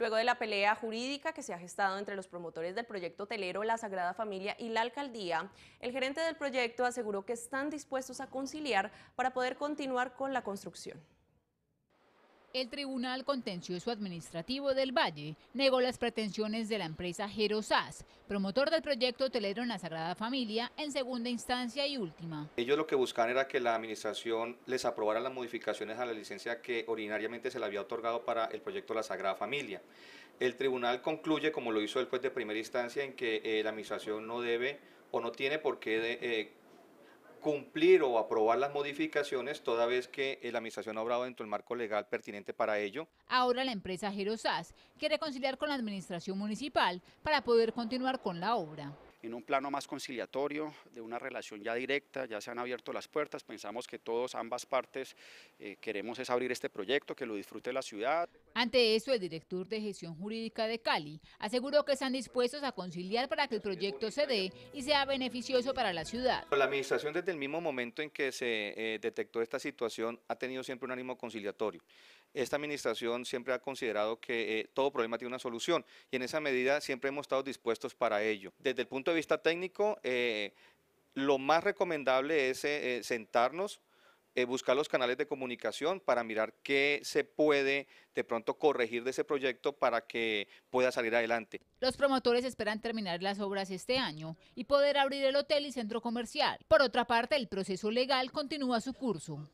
Luego de la pelea jurídica que se ha gestado entre los promotores del proyecto hotelero La Sagrada Familia y la alcaldía, el gerente del proyecto aseguró que están dispuestos a conciliar para poder continuar con la construcción. El Tribunal Contencioso Administrativo del Valle negó las pretensiones de la empresa Gerosas, promotor del proyecto hotelero en la Sagrada Familia, en segunda instancia y última. Ellos lo que buscaban era que la administración les aprobara las modificaciones a la licencia que ordinariamente se le había otorgado para el proyecto La Sagrada Familia. El tribunal concluye, como lo hizo el juez de primera instancia, en que eh, la administración no debe o no tiene por qué eh, cumplir o aprobar las modificaciones toda vez que la administración ha obrado dentro del marco legal pertinente para ello. Ahora la empresa Gerosas quiere conciliar con la administración municipal para poder continuar con la obra en un plano más conciliatorio, de una relación ya directa, ya se han abierto las puertas, pensamos que todos, ambas partes, eh, queremos es abrir este proyecto, que lo disfrute la ciudad. Ante eso, el director de gestión jurídica de Cali aseguró que están dispuestos a conciliar para que el proyecto se dé y sea beneficioso para la ciudad. La administración desde el mismo momento en que se eh, detectó esta situación ha tenido siempre un ánimo conciliatorio. Esta administración siempre ha considerado que eh, todo problema tiene una solución y en esa medida siempre hemos estado dispuestos para ello. Desde el punto vista técnico, eh, lo más recomendable es eh, sentarnos, buscar los canales de comunicación para mirar qué se puede de pronto corregir de ese proyecto para que pueda salir adelante. Los promotores esperan terminar las obras este año y poder abrir el hotel y centro comercial. Por otra parte, el proceso legal continúa su curso.